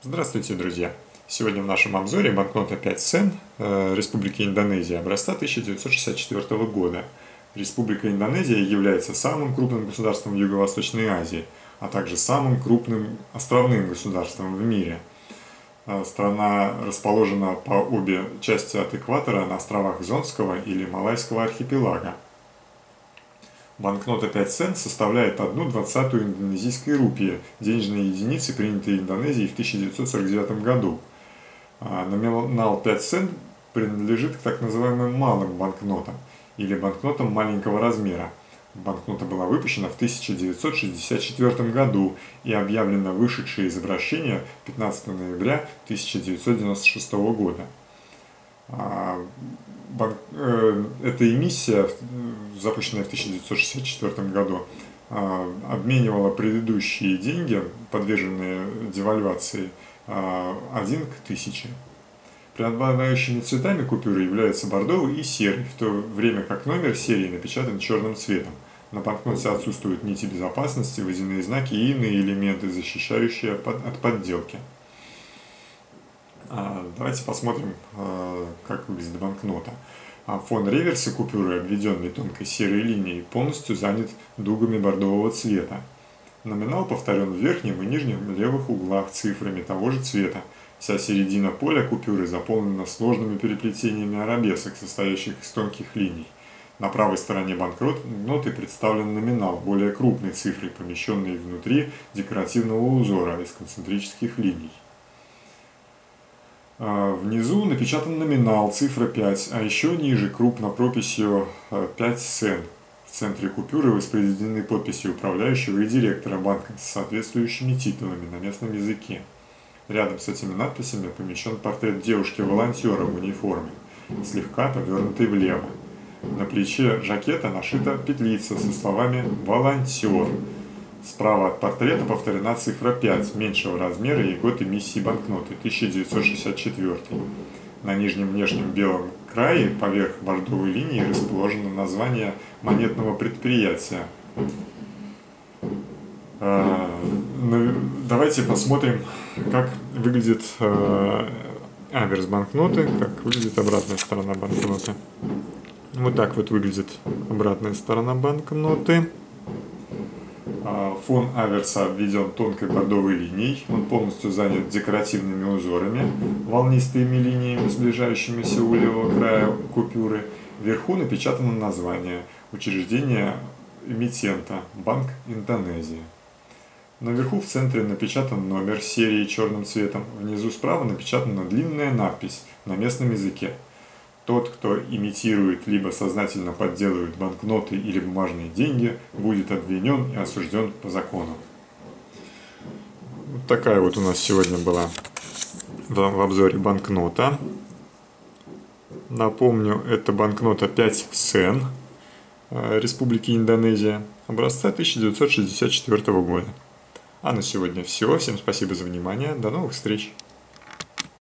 Здравствуйте, друзья! Сегодня в нашем обзоре банкнота 5 сен э, Республики Индонезия образца 1964 года. Республика Индонезия является самым крупным государством Юго-Восточной Азии, а также самым крупным островным государством в мире. Э, страна расположена по обе части от экватора на островах Зонского или Малайского архипелага. Банкнота 5 цент составляет одну двадцатую индонезийской рупии, денежной единицы, принятой Индонезией в 1949 году. А, номинал 5 цент принадлежит к так называемым малым банкнотам или банкнотам маленького размера. Банкнота была выпущена в 1964 году и объявлена вышедшей из обращения 15 ноября 1996 года. А, Э, эта эмиссия, запущенная в 1964 году, а, обменивала предыдущие деньги, подверженные девальвации, а, один к тысяче. Преобладающими цветами купюры являются бордовый и серый, в то время как номер серии напечатан черным цветом. На банкноте отсутствуют нити безопасности, водяные знаки и иные элементы, защищающие от подделки. А, давайте посмотрим, а, как выглядит банкнота. А, фон реверса купюры, обведенный тонкой серой линией, полностью занят дугами бордового цвета. Номинал повторен в верхнем и нижнем левых углах цифрами того же цвета. Вся середина поля купюры заполнена сложными переплетениями арабесок, состоящих из тонких линий. На правой стороне банкноты представлен номинал, более крупной цифрой, помещенной внутри декоративного узора из концентрических линий. А, внизу напечатан номинал, цифра 5, а еще ниже крупно прописью 5 а, сен. В центре купюры воспроизведены подписи управляющего и директора банка с соответствующими титулами на местном языке. Рядом с этими надписями помещен портрет девушки-волонтера в униформе, слегка повернутый влево. На плече жакета нашита петлица со словами «Волонтер», Справа от портрета повторена цифра 5 меньшего размера и год эмиссии банкноты 1964. На нижнем внешнем белом крае поверх бордовой линии расположено название монетного предприятия. А, ну, давайте посмотрим, как выглядит а, аверс банкноты, как выглядит обратная сторона банкноты. Вот так вот выглядит обратная сторона банкноты. А, фон аверса обведен тонкой бордовой линией, он полностью занят декоративными узорами, волнистыми линиями, сближающимися у левого края купюры. Вверху напечатано название учреждения эмитента Банк Индонезии. Наверху в центре напечатан номер серии черным цветом, внизу справа напечатана длинная надпись на местном языке – тот, кто имитирует либо сознательно подделывает банкноты или бумажные деньги, будет обвинен и осужден по закону. Вот такая вот у нас сегодня была в обзоре банкнота. Напомню, это банкнота 5 сен э, Республики Индонезия, образца 1964 года. А на сегодня все. Всем спасибо за внимание. До новых встреч!